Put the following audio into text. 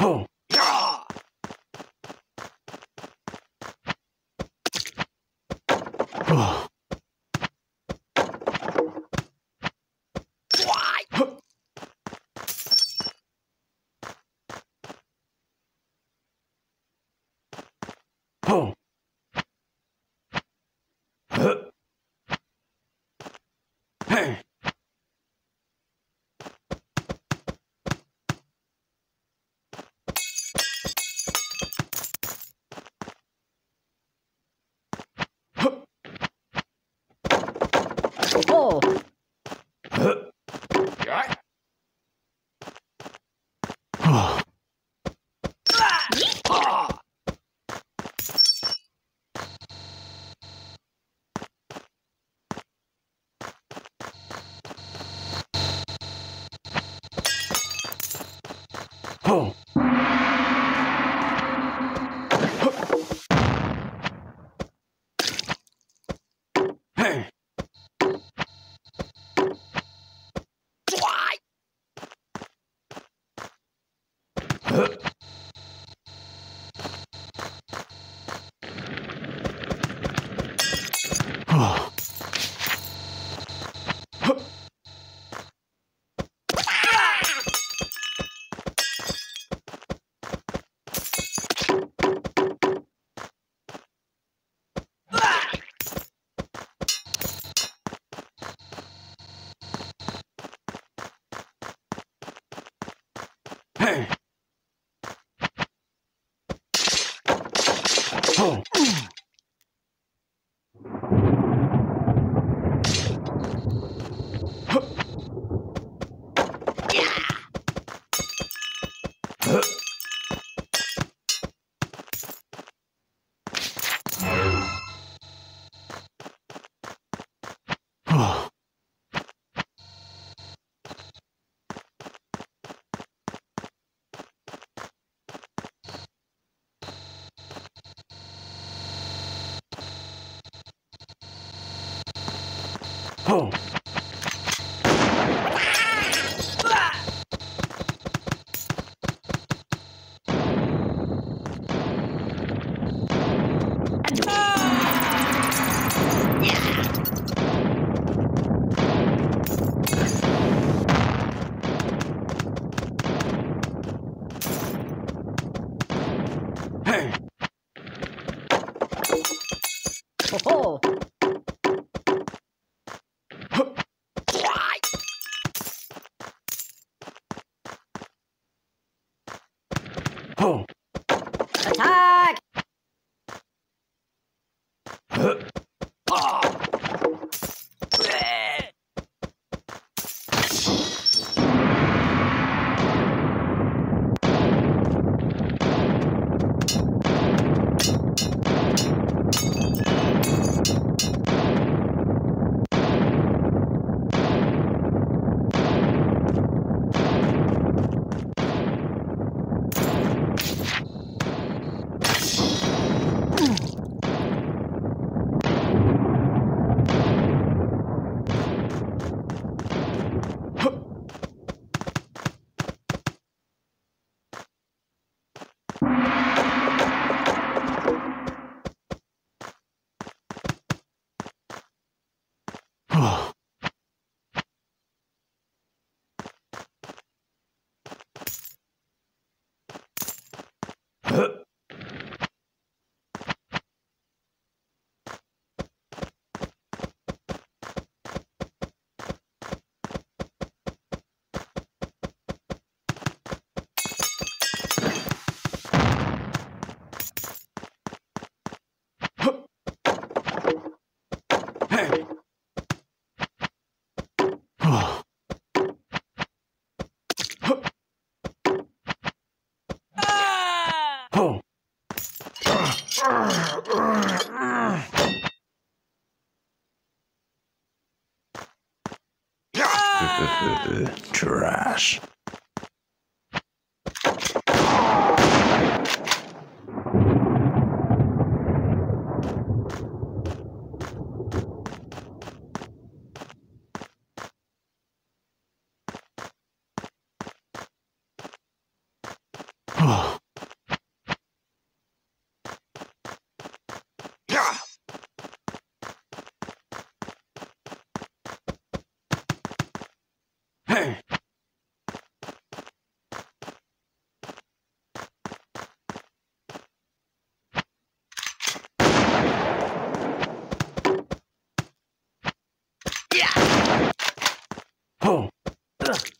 Oh. Hey. Oh, Yeah. Oh. Ah. Oh. Hey. Huh. Oh. Huh. Hey. Oh. Oh. Hey. Oh. attack! Huh. Oh. Huh. Huh. Hey. Oh. Huh. Oh. Trash. Oh. Ugh.